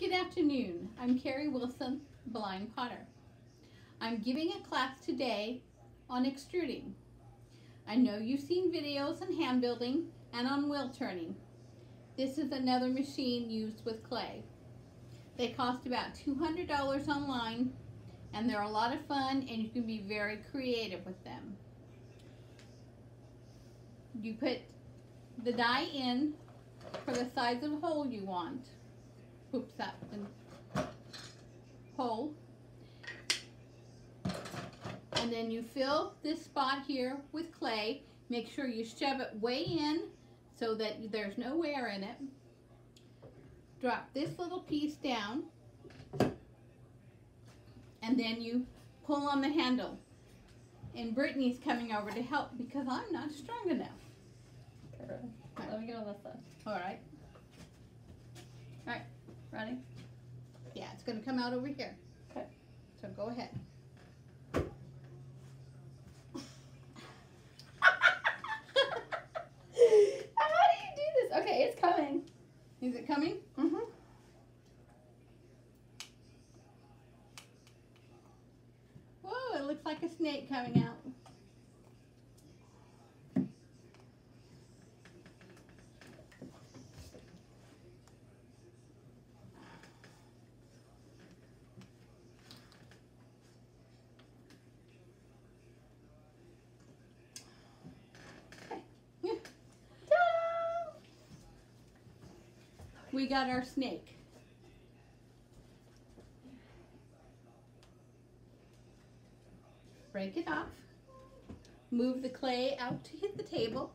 Good afternoon. I'm Kerry Wilson, Blind Potter. I'm giving a class today on extruding. I know you've seen videos on hand building and on wheel turning. This is another machine used with clay. They cost about $200 online and they're a lot of fun and you can be very creative with them. You put the die in for the size of hole you want. Oops, and hole. And then you fill this spot here with clay. Make sure you shove it way in so that there's no wear in it. Drop this little piece down. And then you pull on the handle. And Brittany's coming over to help because I'm not strong enough. Let me get on this side. All right. All right. Ready? Yeah, it's going to come out over here. Okay. So go ahead. How do you do this? Okay, it's coming. Is it coming? Mm-hmm. Whoa, it looks like a snake coming out. We got our snake. Break it off. Move the clay out to hit the table.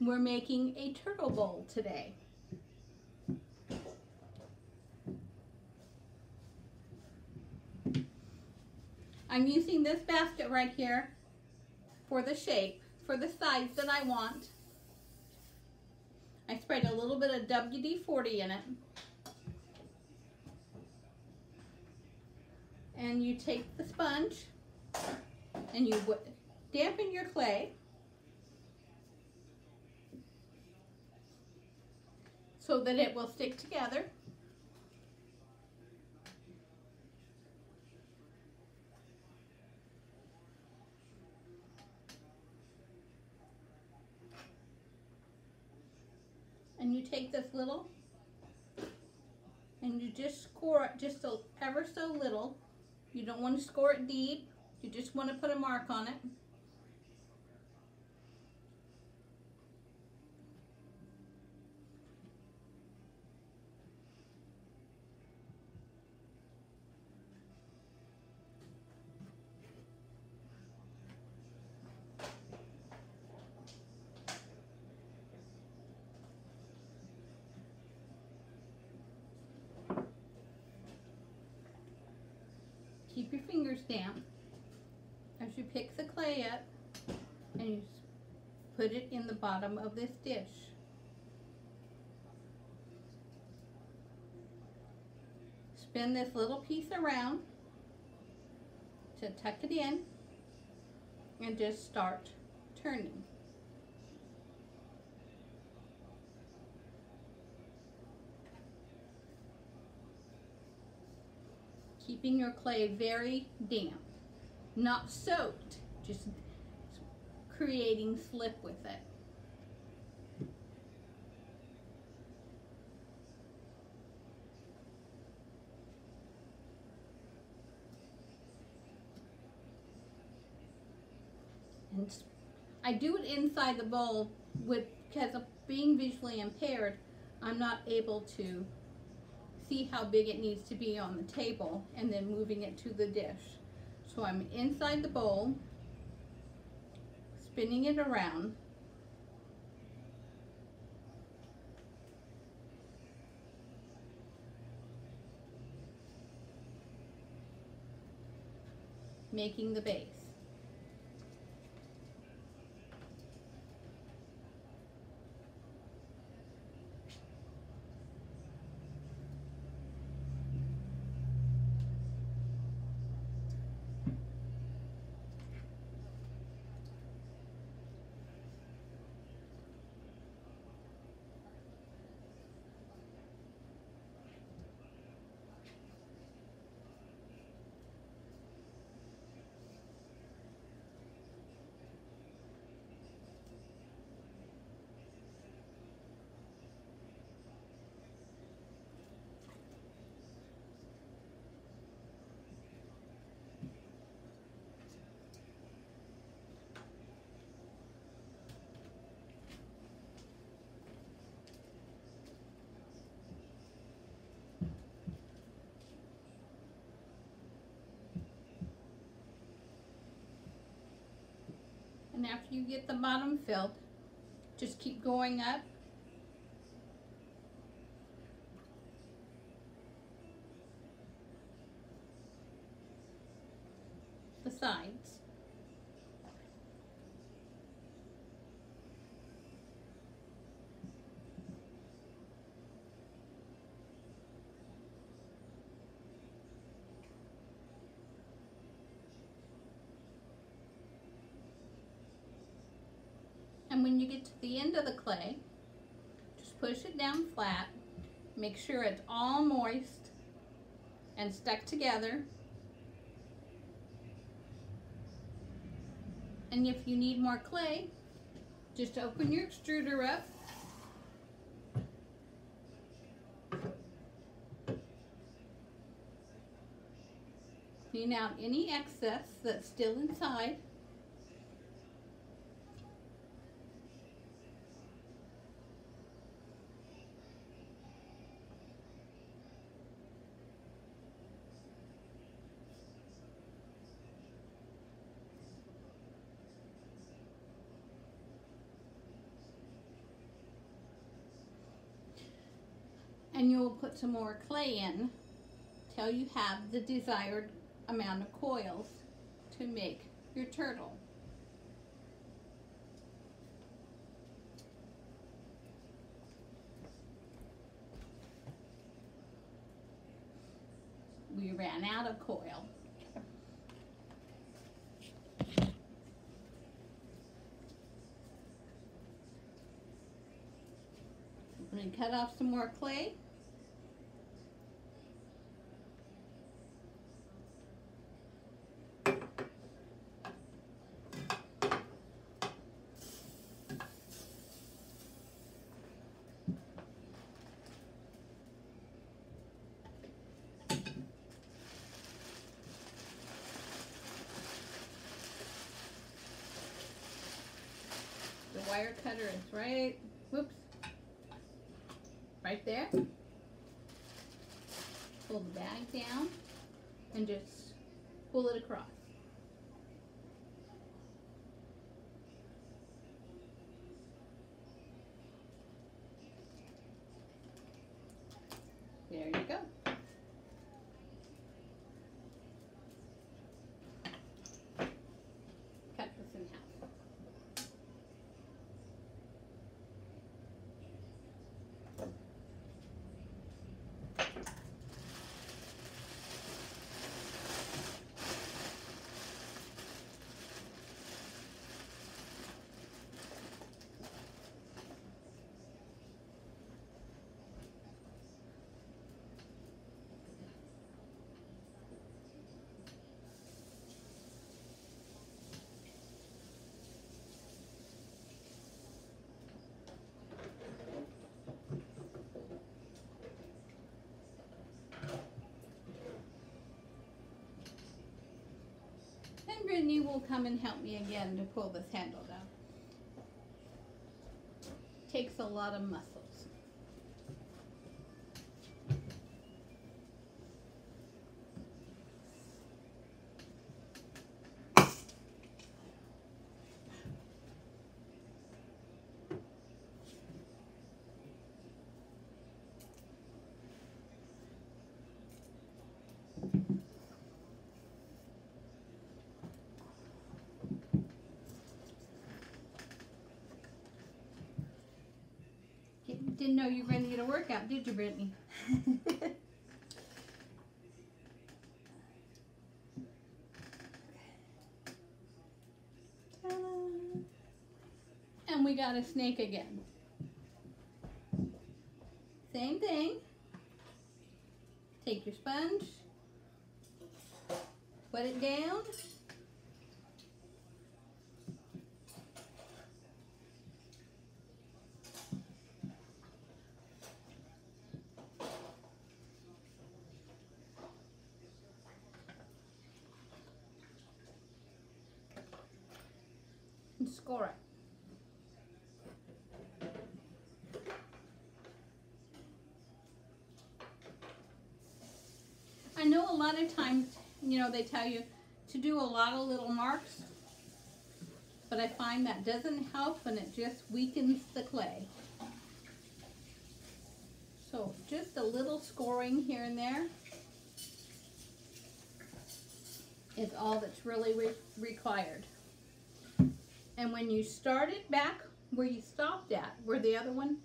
We're making a turtle bowl today. I'm using this basket right here for the shape, for the size that I want. I sprayed a little bit of WD-40 in it. And you take the sponge and you dampen your clay. So that it will stick together. You take this little and you just score it just so ever so little. You don't want to score it deep. You just want to put a mark on it. Keep your fingers damp as you pick the clay up and you put it in the bottom of this dish. Spin this little piece around to tuck it in and just start turning. Keeping your clay very damp, not soaked, just creating slip with it. And I do it inside the bowl with because of being visually impaired, I'm not able to see how big it needs to be on the table and then moving it to the dish. So I'm inside the bowl, spinning it around. making the base. And after you get the bottom filled, just keep going up. The sides. When you get to the end of the clay, just push it down flat. Make sure it's all moist and stuck together. And if you need more clay, just open your extruder up. Clean out any excess that's still inside. And you'll put some more clay in till you have the desired amount of coils to make your turtle. We ran out of coil. To cut off some more clay. The wire cutter is right, whoops, right there. Pull the bag down and just pull it across. There you go. Cut this in half. And Brittany will come and help me again to pull this handle down. Takes a lot of muscles. You Didn't know you were going to get a workout, did you, Brittany? And we got a snake again. Same thing. Take your sponge, put it down. and score it. I know a lot of times, you know, they tell you to do a lot of little marks. but I find that doesn't help and it just weakens the clay. So just a little scoring here and there is all that's really re required. And when you start it back where you stopped at, where the other one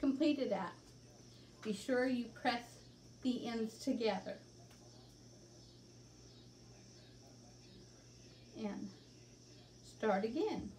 completed at, be sure you press the ends together. And start again.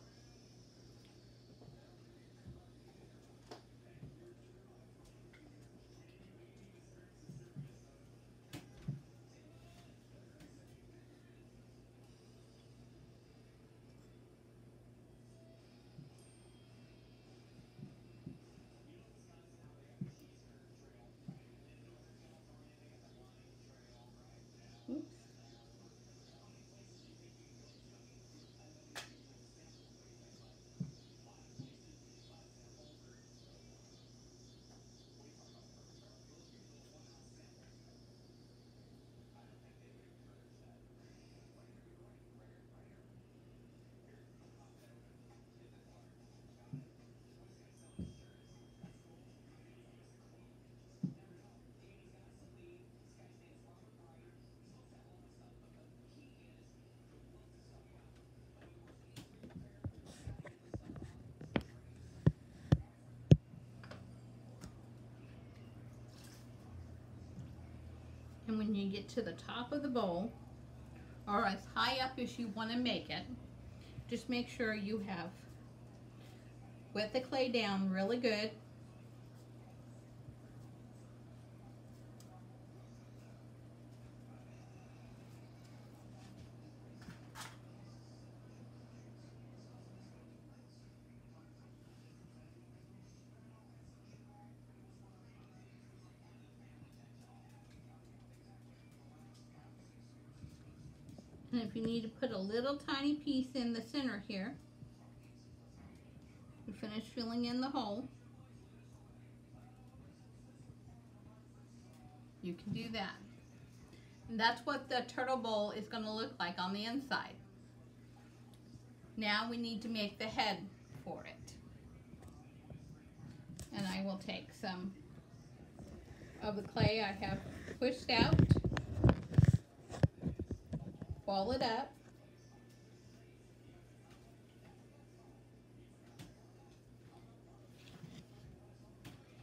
Get to the top of the bowl, or as high up as you want to make it, just make sure you have wet the clay down really good. And if you need to put a little tiny piece in the center here, you finish filling in the hole, you can do that. And that's what the turtle bowl is going to look like on the inside. Now we need to make the head for it. And I will take some of the clay I have pushed out ball it up.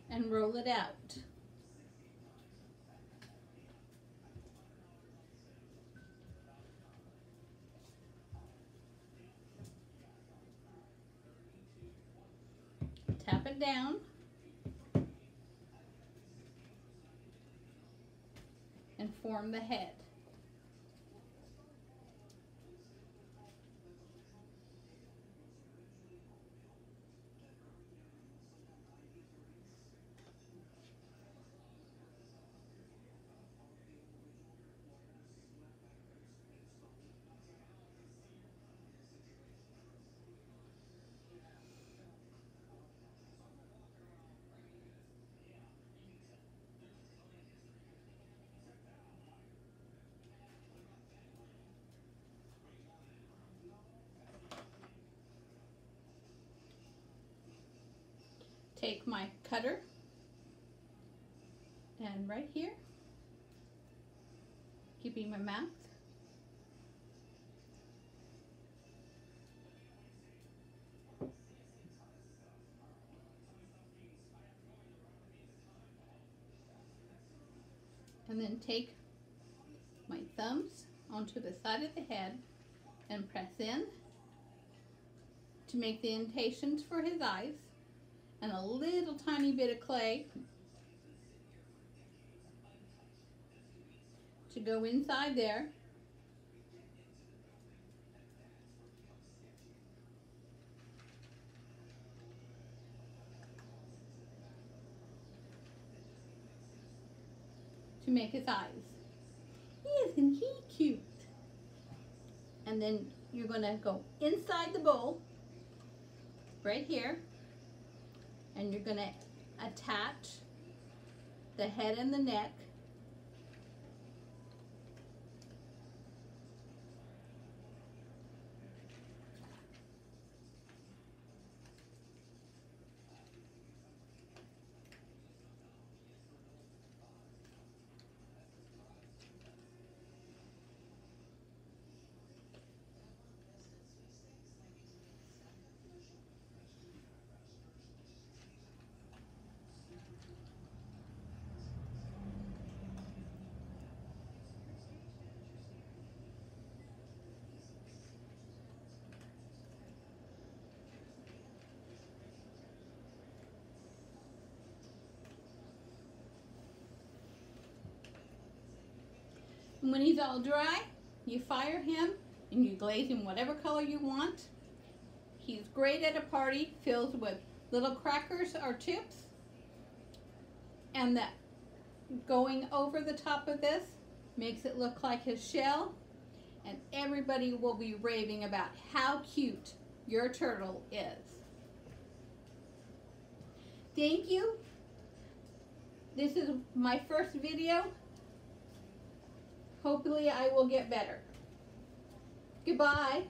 And roll it out. Tap it down. And form the head. Take my cutter. And right here, keeping my mouth, and then take my thumbs onto the side of the head and press in to make the indentations for his eyes and a little tiny bit of clay to go inside there. to make his eyes. Isn't he cute? And then you're going to go inside the bowl, right here, and you're going to attach the head and the neck When he's all dry, you fire him and you glaze him whatever color you want. He's great at a party filled with little crackers or chips. And that going over the top of this makes it look like his shell. And everybody will be raving about how cute your turtle is. Thank you. This is my first video. Hopefully I will get better. Goodbye.